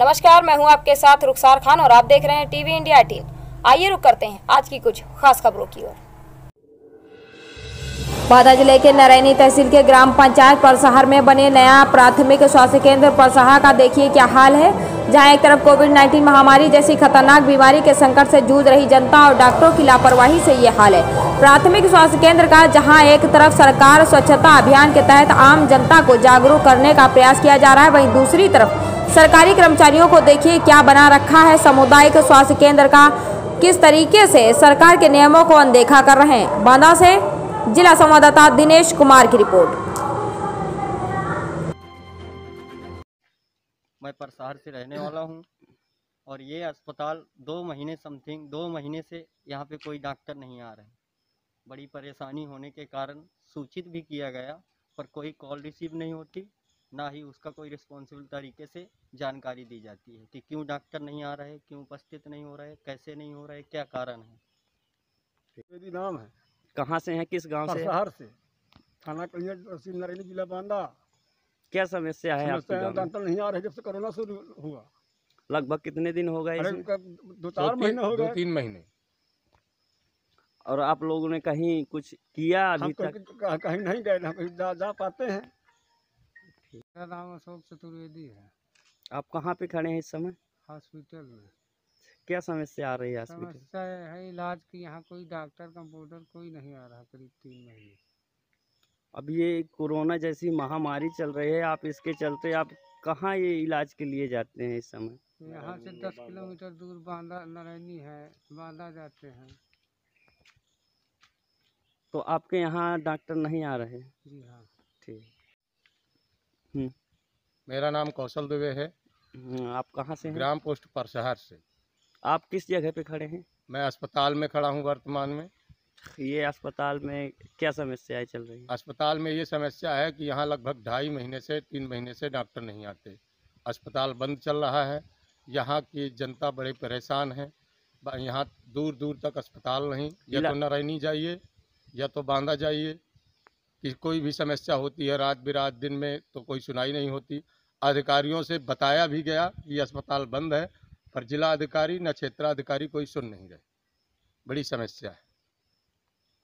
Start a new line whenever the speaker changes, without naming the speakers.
नमस्कार, मैं हूँ आपके साथ रुखसार खान और आप देख रहे हैं टीवी इंडिया एटीन आइए रुक करते हैं आज की कुछ खास खबरों की ओर। बाधा ज़िले के नरैनी तहसील के ग्राम पंचायत परसहर में बने नया प्राथमिक स्वास्थ्य केंद्र परसहा का देखिए क्या हाल है। जहाँ एक तरफ़ कोविड 19 महामारी जैसी खतरनाक बीमारी के संकट से जूझ रही जनता और डॉक्टरों की लापरवाही से ये हाल है। प्राथमिक स्वास्थ्य केंद्र का जहाँ एक तरफ़ सरकार स्वच्छता अभियान के तहत आम जनता को जागरूक करने का प्रयास किया जा रहा है, वहीं दूसरी तरफ़ सरकारी कर्मचारियों को देखिए क्या बना रखा है। सामुदायिक स्वास्थ्य केंद्र का किस तरीके से सरकार के नियमों को अनदेखा कर रहे हैं? बांदा से जिला संवाददाता दिनेश कुमार की रिपोर्ट।
मैं परसार से रहने वाला हूँ। और ये अस्पताल दो महीने समथिंग दो महीने से यहाँ पे कोई डॉक्टर नहीं आ रहे बड़ी परेशानी होने के कारण सूचित भी किया गया पर कोई कॉल रिसीव नहीं होती ना ही उसका कोई रिस्पॉन्सिबल तरीके से जानकारी दी जाती है कि क्यों डॉक्टर नहीं आ रहे क्यों उपस्थित नहीं हो रहे कैसे नहीं हो रहे क्या कारण है।
मेरी नाम है।
कहाँ से हैं किस गाँव से
शहर से। थाना कलिया तहसील नरेली जिला बांदा।
क्या समस्या है आपके
है नहीं आ रहे जब से कोरोना शुरू हुआ।
लगभग कितने दिन हो गए
दो चार महीने हो गए।
तीन महीने।
और आप लोगों ने कहीं कुछ किया अभी तक?
कहीं- कहीं नहीं गए हम जा, जा पाते हैं।
मेरा नाम अशोक चतुर्वेदी है।
आप कहाँ पे खड़े हैं इस समय?
हॉस्पिटल में।
क्या समस्या आ रही है हॉस्पिटल?
समस्या है इलाज की यहाँ कोई डॉक्टर कंप्यूटर कोई नहीं आ रहा करीब तीन महीने।
अब ये कोरोना जैसी महामारी चल रही है आप इसके चलते आप कहाँ ये इलाज के लिए जाते हैं इस समय?
यहाँ से दस किलोमीटर दूर बांदा नारायणी है बांदा जाते हैं।
तो आपके यहाँ डॉक्टर नहीं आ रहे?
जी हाँ।
ठीक।
मेरा नाम कौशल दुबे है।
हम्म, आप कहाँ से हैं?
ग्राम पोस्ट परशहर से।
आप किस जगह पे खड़े हैं?
मैं अस्पताल में खड़ा हूँ वर्तमान में।
ये अस्पताल में क्या समस्याएँ चल रही है?
अस्पताल में ये समस्या है कि यहाँ लगभग ढाई महीने से तीन महीने से डॉक्टर नहीं आते। अस्पताल बंद चल रहा है। यहाँ की जनता बड़े परेशान है। यहाँ दूर दूर तक अस्पताल नहीं। या तो नरैनी जाइए या तो बांदा जाइए। कि कोई भी समस्या होती है रात बिरात दिन में तो कोई सुनाई नहीं होती। अधिकारियों से बताया भी गया कि अस्पताल बंद है पर जिला अधिकारी न क्षेत्राधिकारी कोई सुन नहीं रहे। बड़ी समस्या है।